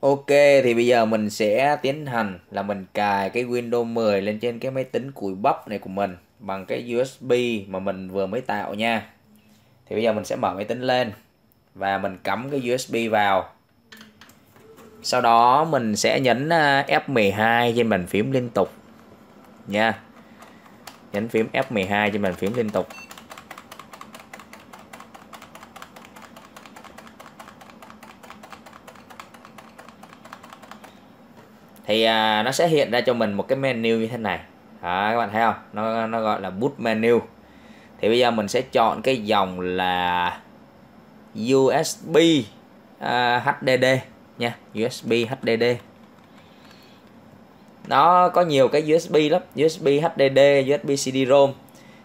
Ok, thì bây giờ mình sẽ tiến hành là mình cài cái Windows 10 lên trên cái máy tính cùi bắp này của mình bằng cái USB mà mình vừa mới tạo nha. Thì bây giờ mình sẽ mở máy tính lên và mình cắm cái USB vào. Sau đó mình sẽ nhấn à, F12 trên bàn phím liên tục nha. Nhấn phím F12 trên bàn phím liên tục. thì à, nó sẽ hiện ra cho mình một cái menu như thế này đó, các bạn thấy không nó nó gọi là boot menu thì bây giờ mình sẽ chọn cái dòng là USB uh, à, HDD nha. USB HDD nó có nhiều cái USB lắm. USB HDD USB CD-ROM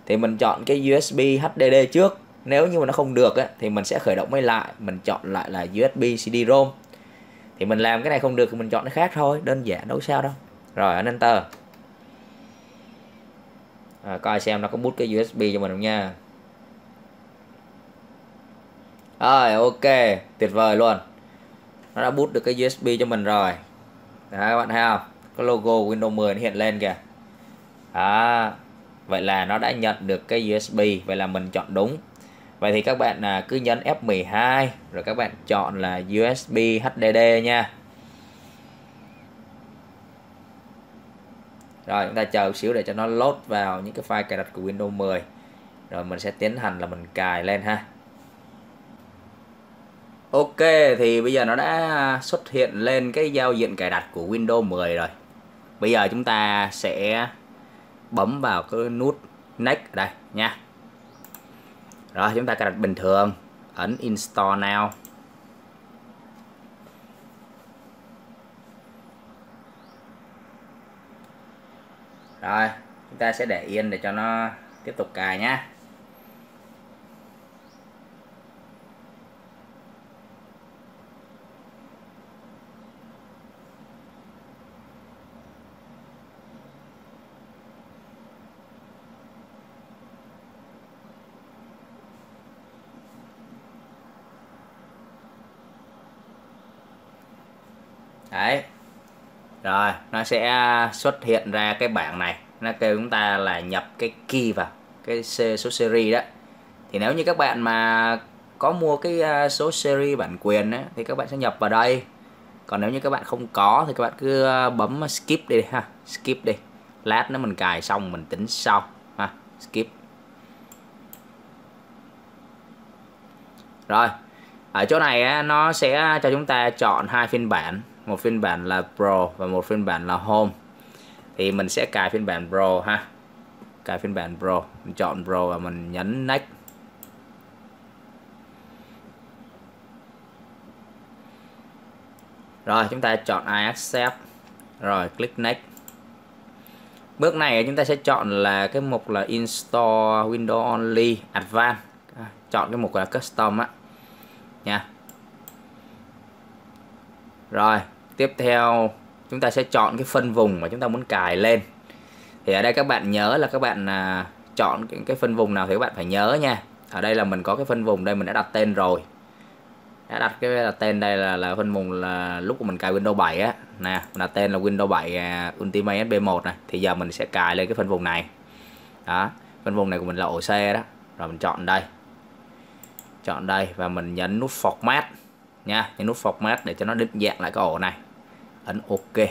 thì mình chọn cái USB HDD trước. Nếu như mà nó không được ấy, thì mình sẽ khởi động máy lại. Mình chọn lại là USB CD-ROM thì mình làm cái này không được thì mình chọn cái khác thôi. Đơn giản đâu sao đâu. Rồi ấn enter à, coi xem nó có bút cái USB cho mình không nha? Rồi ok tuyệt vời luôn. Nó đã bút được cái USB cho mình rồi. Đấy, các bạn thấy không? Có logo Windows 10 nó hiện lên kìa. Đó vậy là nó đã nhận được cái USB vậy là mình chọn đúng. Vậy thì các bạn à, cứ nhấn F12 rồi các bạn chọn là USB HDD nha. Rồi, chúng ta chờ một xíu để cho nó load vào những cái file cài đặt của Windows 10. Rồi mình sẽ tiến hành là mình cài lên ha. Ok, thì bây giờ nó đã xuất hiện lên cái giao diện cài đặt của Windows 10 rồi. Bây giờ chúng ta sẽ bấm vào cái nút Next ở đây nha rồi, chúng ta cài đặt bình thường ấn install now rồi chúng ta sẽ để yên để cho nó tiếp tục cài nhé đấy rồi nó sẽ xuất hiện ra cái bảng này. Nó kêu chúng ta là nhập cái key vào cái số series đó. Thì nếu như các bạn mà có mua cái à, số series bản quyền ấy, thì các bạn sẽ nhập vào đây. Còn nếu như các bạn không có thì các bạn cứ à, bấm skip đi ha. Skip đi. Lát nữa mình cài xong mình tính sau ha. Skip. Rồi ở chỗ này nó sẽ cho chúng ta chọn hai phiên bản một phiên bản là Pro và một phiên bản là Home. Thì mình sẽ cài phiên bản Pro ha. Cài phiên bản Pro. Mình chọn Pro và mình nhấn Next. Rồi, chúng ta chọn I accept. Rồi, click Next. Bước này chúng ta sẽ chọn là cái mục là Install Windows Only Advanced. À, chọn cái mục là Custom á. Nha. Rồi tiếp theo chúng ta sẽ chọn cái phân vùng mà chúng ta muốn cài lên. Thì ở đây các bạn nhớ là các bạn à, chọn cái phân vùng nào thì các bạn phải nhớ nha. Ở đây là mình có cái phân vùng đây mình đã đặt tên rồi. Đã đặt cái là tên đây là là phân vùng là lúc mình cài Windows 7 á. Nè là tên là Windows 7 uh, à, Ultimate SB1 này. Thì giờ mình sẽ cài lên cái phân vùng này. Đó phân vùng này của mình là ổ C đó. Rồi mình chọn đây. Chọn đây và mình nhấn nút format nha. Nhấn nút format để cho nó định dạng lại cái ổ này ấn ok.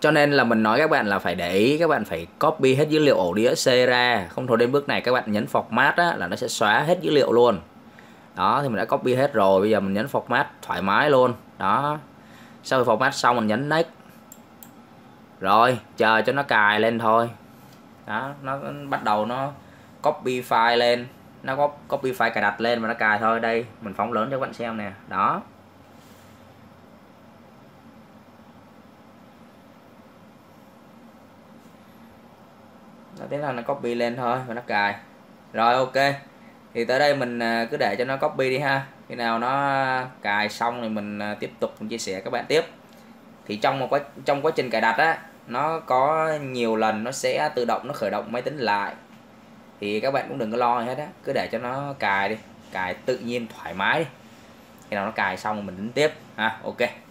Cho nên là mình nói các bạn là phải để ý các bạn phải copy hết dữ liệu ổ đĩa C ra. Không thôi đến bước này các bạn nhấn format á, là nó sẽ xóa hết dữ liệu luôn. Đó thì mình đã copy hết rồi bây giờ mình nhấn format thoải mái luôn. Đó. Sau khi format xong mình nhấn next. Rồi chờ cho nó cài lên thôi. Đó nó bắt đầu nó copy file lên. Nó có copy file cài đặt lên và nó cài thôi. Đây mình phóng lớn cho các bạn xem nè. Đó. Nó tiến hành nó copy lên thôi và nó cài. Rồi, ok. Thì tới đây mình à, cứ để cho nó copy đi ha. Khi nào nó cài xong thì mình à, tiếp tục mình chia sẻ các bạn tiếp. Thì trong một quá, trong quá trình cài đặt á, nó có nhiều lần nó sẽ tự động, nó khởi động máy tính lại. Thì các bạn cũng đừng có lo gì hết á. Cứ để cho nó cài đi. Cài tự nhiên thoải mái đi. Khi nào nó cài xong mình tính tiếp. Ha, ok.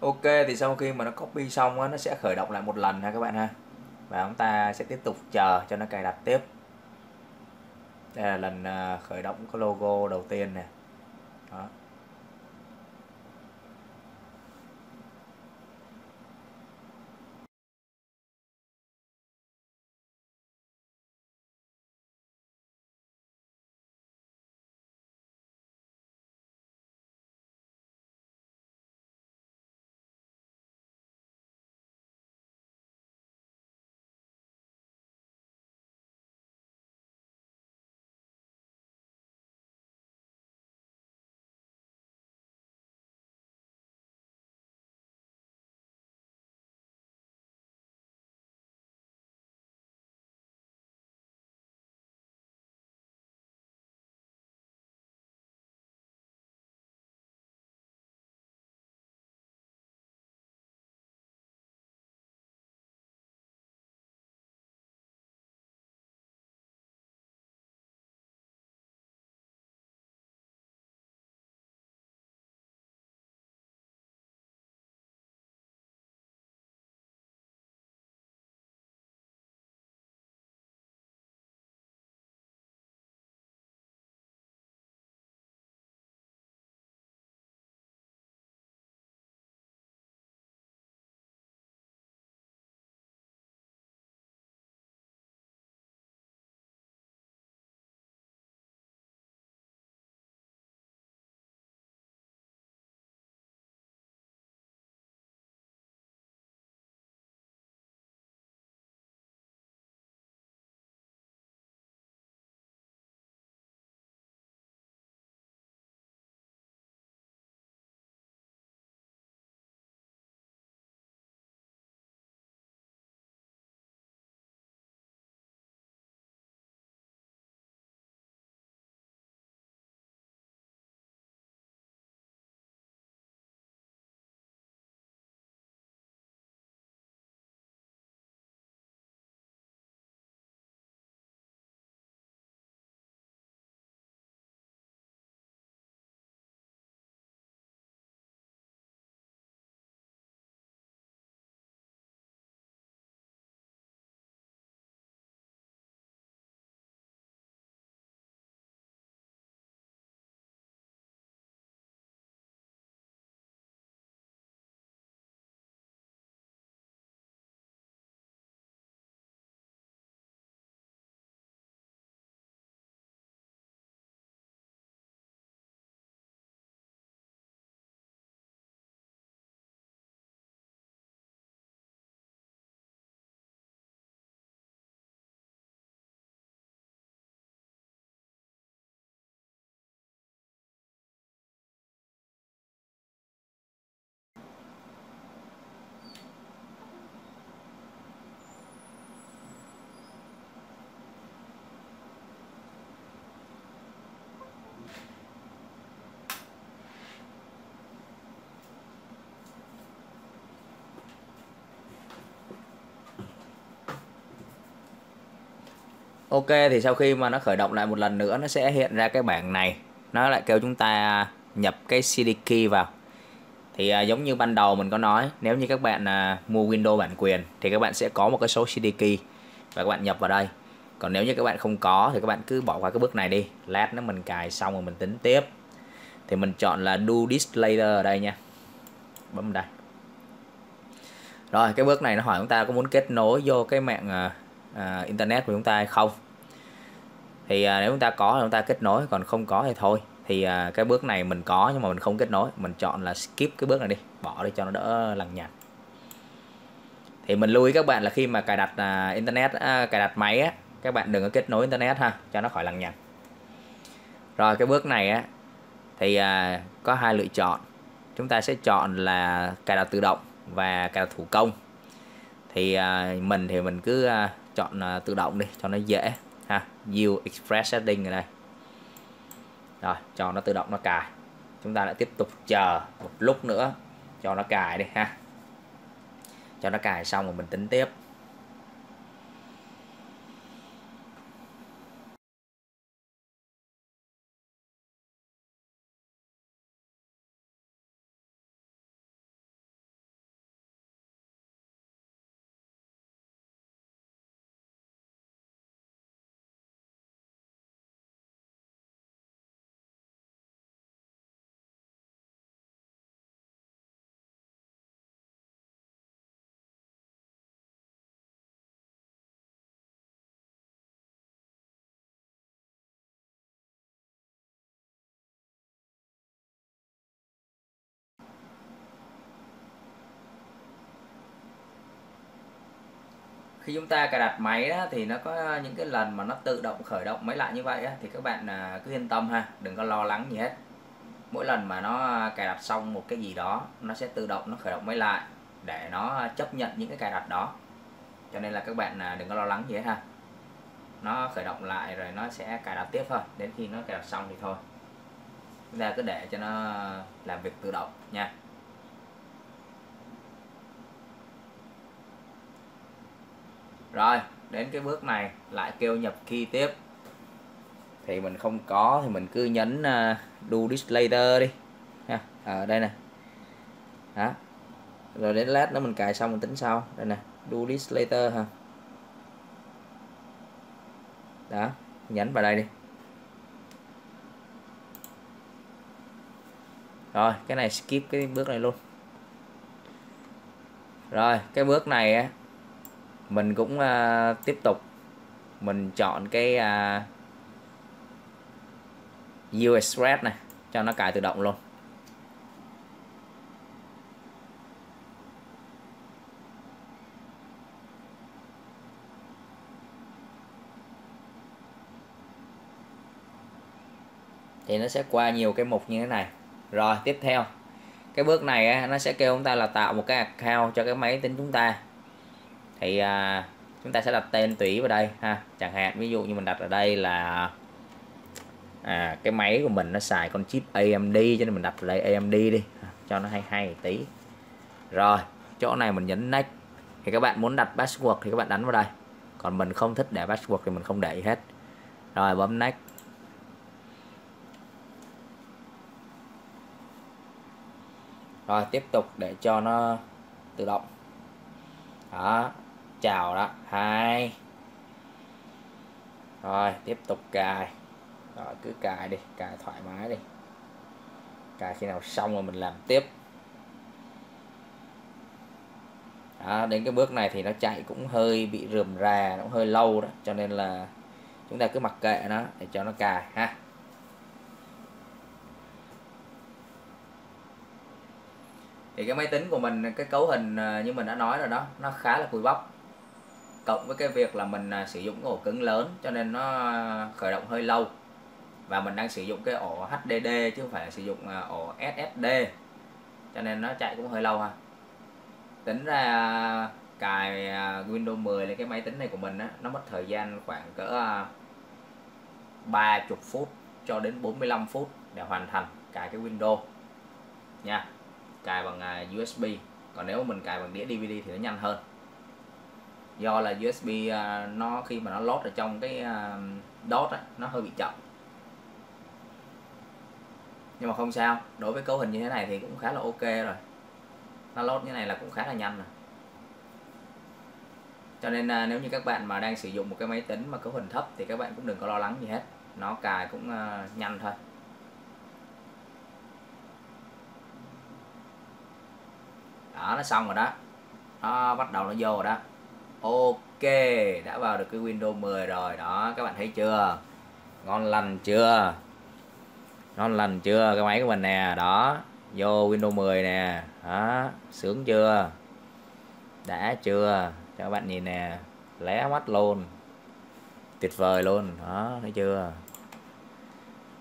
Ok thì sau khi mà nó copy xong á, nó sẽ khởi động lại một lần ha các bạn ha. Và chúng ta sẽ tiếp tục chờ cho nó cài đặt tiếp. Đây là lần à, khởi động có logo đầu tiên nè. Đó. Ok thì sau khi mà nó khởi động lại một lần nữa nó sẽ hiện ra cái bảng này. Nó lại kêu chúng ta nhập cái CD key vào. Thì à, giống như ban đầu mình có nói nếu như các bạn à, mua Windows bản quyền thì các bạn sẽ có một cái số CD key và các bạn nhập vào đây. Còn nếu như các bạn không có thì các bạn cứ bỏ qua cái bước này đi. Lát nó mình cài xong rồi mình tính tiếp. Thì mình chọn là do this later ở đây nha. Bấm đây. Rồi cái bước này nó hỏi chúng ta có muốn kết nối vô cái mạng à, à, internet của chúng ta hay không. Thì à, nếu chúng ta có thì chúng ta kết nối còn không có thì thôi. Thì à, cái bước này mình có nhưng mà mình không kết nối. Mình chọn là skip cái bước này đi bỏ đi cho nó đỡ lằng nhằng. Thì mình lưu ý các bạn là khi mà cài đặt à, internet à, cài đặt máy á các bạn đừng có kết nối internet ha cho nó khỏi lằng nhằng. Rồi cái bước này á thì à, có hai lựa chọn. Chúng ta sẽ chọn là cài đặt tự động và cài đặt thủ công. Thì à, mình thì mình cứ à, chọn uh, tự động đi cho nó dễ ha. View Express Setting ở đây. Rồi cho nó tự động nó cài. Chúng ta lại tiếp tục chờ một lúc nữa cho nó cài đi ha. Cho nó cài xong rồi mình tính tiếp. Khi chúng ta cài đặt máy đó, thì nó có những cái lần mà nó tự động khởi động máy lại như vậy á, thì các bạn à, cứ yên tâm ha đừng có lo lắng gì hết. Mỗi lần mà nó cài đặt xong một cái gì đó nó sẽ tự động nó khởi động máy lại để nó chấp nhận những cái cài đặt đó. Cho nên là các bạn à, đừng có lo lắng gì hết ha. Nó khởi động lại rồi nó sẽ cài đặt tiếp thôi đến khi nó cài đặt xong thì thôi. Chúng ta cứ để cho nó làm việc tự động nha. Rồi đến cái bước này lại kêu nhập key tiếp. Thì mình không có thì mình cứ nhấn uh, do this later đi. Ha ở đây nè. Đó. Rồi đến lát nữa mình cài xong mình tính sau. Đây nè do this later ha. Đó nhấn vào đây đi. Rồi cái này skip cái bước này luôn. Rồi cái bước này á mình cũng uh, tiếp tục mình chọn cái à, uh, US này cho nó cài tự động luôn. Thì nó sẽ qua nhiều cái mục như thế này. Rồi tiếp theo. Cái bước này nó sẽ kêu chúng ta là tạo một cái account cho cái máy tính chúng ta thì à, chúng ta sẽ đặt tên tùy vào đây ha. Chẳng hạn ví dụ như mình đặt ở đây là à, cái máy của mình nó xài con chip AMD cho nên mình đặt lại đây AMD đi. À, cho nó hay hay tí. Rồi chỗ này mình nhấn next. Thì các bạn muốn đặt password thì các bạn đánh vào đây. Còn mình không thích để password thì mình không để gì hết. Rồi bấm next. Rồi tiếp tục để cho nó tự động. Đó chào đó hai. Rồi tiếp tục cài. Rồi cứ cài đi cài thoải mái đi. Cài khi nào xong rồi mình làm tiếp. Đó, đến cái bước này thì nó chạy cũng hơi bị rườm rà nó cũng hơi lâu đó cho nên là chúng ta cứ mặc kệ nó để cho nó cài ha. Thì cái máy tính của mình cái cấu hình ờ, như mình đã nói rồi đó nó khá là cùi bắp cộng với cái việc là mình à, sử dụng cái ổ cứng lớn cho nên nó à, khởi động hơi lâu. Và mình đang sử dụng cái ổ HDD chứ không phải là sử dụng à, ổ SSD cho nên nó chạy cũng hơi lâu ha. Tính ra cài Windows 10 lên cái máy tính này của mình á, nó mất thời gian khoảng cỡ 30 phút cho đến 45 phút để hoàn thành cài cái Windows nha. Cài bằng USB còn nếu mình cài bằng đĩa DVD thì nó nhanh hơn do là USB à, nó khi mà nó lót ở trong cái à, dot á, nó hơi bị chậm. Nhưng mà không sao đối với cấu hình như thế này thì cũng khá là ok rồi. Nó lót như này là cũng khá là nhanh rồi. Cho nên à, nếu như các bạn mà đang sử dụng một cái máy tính mà cấu hình thấp thì các bạn cũng đừng có lo lắng gì hết. Nó cài cũng à, nhanh thôi. Đó nó xong rồi đó. Nó bắt đầu nó vô rồi đó ok, đã vào được cái Windows 10 rồi. Đó, các bạn thấy chưa? Ngon lành chưa? Ngon lành chưa cái máy của mình nè? Đó, vô Windows 10 nè. Đó, sướng chưa? Đã chưa? Cho các bạn nhìn nè, lé mắt luôn. Tuyệt vời luôn. Đó, thấy chưa?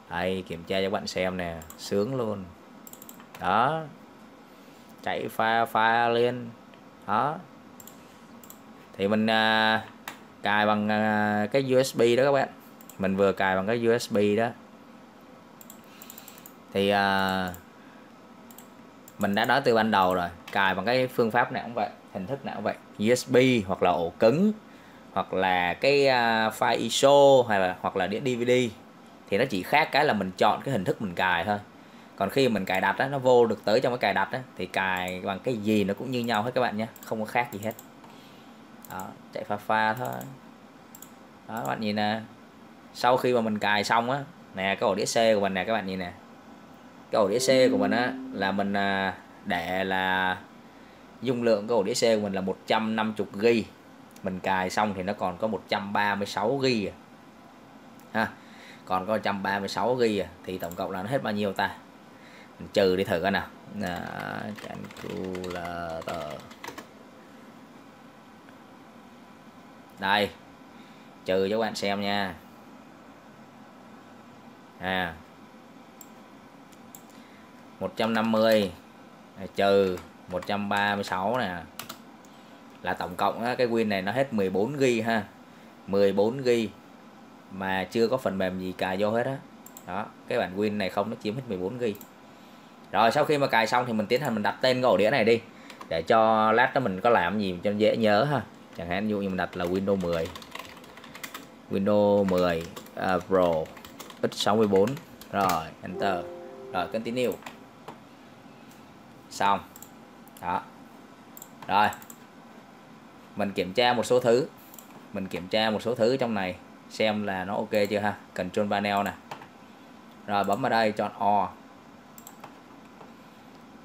Đây, kiểm tra cho các bạn xem nè, sướng luôn. Đó, chạy pha pha lên đó thì mình à, cài bằng à, cái USB đó các bạn. Mình vừa cài bằng cái USB đó. Thì à, mình đã nói từ ban đầu rồi cài bằng cái phương pháp nào cũng vậy hình thức nào cũng vậy. USB hoặc là ổ cứng hoặc là cái uh, file ISO hay là hoặc là đĩa DVD thì nó chỉ khác cái là mình chọn cái hình thức mình cài thôi. Còn khi mình cài đặt đó nó vô được tới trong cái cài đặt đó, thì cài bằng cái gì nó cũng như nhau hết các bạn nhé không có khác gì hết đó, chạy pha pha thôi. Đó các bạn nhìn nè. Sau khi mà mình cài xong á nè cái ổ đĩa C của mình nè các bạn nhìn nè. Cái ổ đĩa C của mình á là mình à, để là dung lượng cái ổ đĩa C của mình là 150 GB mình cài xong thì nó còn có 136 GB à. ha còn có 136 GB à. thì tổng cộng là nó hết bao nhiêu ta? Mình trừ đi thử coi nào. Calculator đây. Trừ cho các bạn xem nha. À. 150 trừ 136 nè. Là tổng cộng á, cái win này nó hết 14 ghi ha. 14 ghi mà chưa có phần mềm gì cài vô hết á. Đó. đó cái bản win này không nó chiếm hết 14 ghi rồi sau khi mà cài xong thì mình tiến hành mình đặt tên cái ổ đĩa này đi để cho lát đó mình có làm gì cho dễ nhớ ha chẳng hạn như mình đặt là Windows 10 Windows 10 uh, à, Pro X64 rồi enter rồi continue. Xong. Đó. Rồi. Mình kiểm tra một số thứ. Mình kiểm tra một số thứ trong này xem là nó ok chưa ha. Control panel nè. Rồi bấm vào đây chọn O.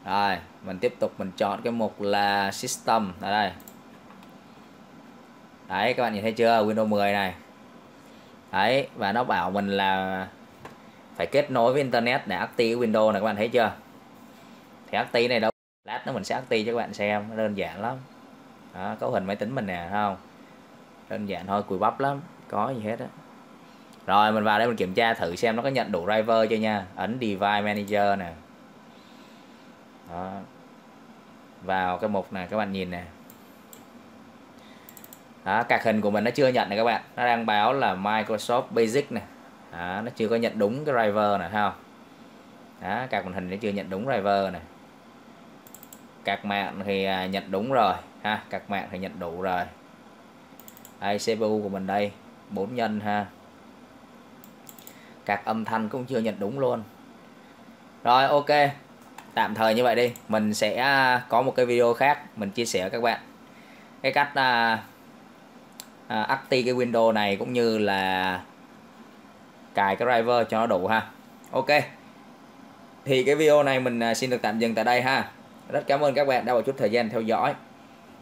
Rồi mình tiếp tục mình chọn cái mục là system. Ở đây đấy các bạn nhìn thấy chưa? Windows 10 này. Đấy và nó bảo mình là phải kết nối với internet để active Windows này các bạn thấy chưa? Thì active này đâu? Lát nữa mình sẽ active cho các bạn xem nó đơn giản lắm. Đó, cấu hình máy tính mình nè không? Đơn giản thôi cùi bắp lắm có gì hết á. Rồi mình vào đây mình kiểm tra thử xem nó có nhận đủ driver chưa nha. Ấn device manager nè. Đó. vào cái mục này các bạn nhìn nè đó, cạc hình của mình nó chưa nhận này các bạn. Nó đang báo là Microsoft Basic này, đó, nó chưa có nhận đúng cái driver này thấy không? Đó, cạc màn hình nó chưa nhận đúng driver này. Cạc mạng thì à, nhận đúng rồi ha? Cạc mạng thì nhận đủ rồi. Đây CPU của mình đây 4 nhân ha? Cạc âm thanh cũng chưa nhận đúng luôn. Rồi ok. Tạm thời như vậy đi. Mình sẽ à, có một cái video khác mình chia sẻ với các bạn. Cái cách à, À, uh, active cái window này cũng như là cài cái driver cho nó đủ ha. Ok. Thì cái video này mình à, xin được tạm dừng tại đây ha. Rất cảm ơn các bạn đã một chút thời gian theo dõi.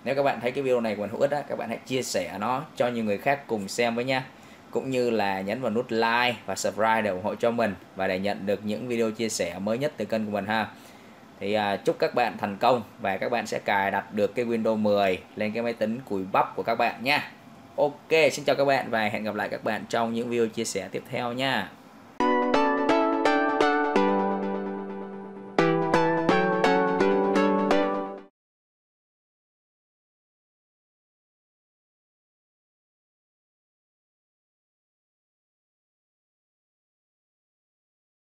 Nếu các bạn thấy cái video này còn hữu ích á, các bạn hãy chia sẻ nó cho những người khác cùng xem với nha. Cũng như là nhấn vào nút like và subscribe để ủng hộ cho mình và để nhận được những video chia sẻ mới nhất từ kênh của mình ha. Thì à, chúc các bạn thành công và các bạn sẽ cài đặt được cái Windows 10 lên cái máy tính cùi bắp của các bạn nha. Ok, xin chào các bạn và hẹn gặp lại các bạn trong những video chia sẻ tiếp theo nha.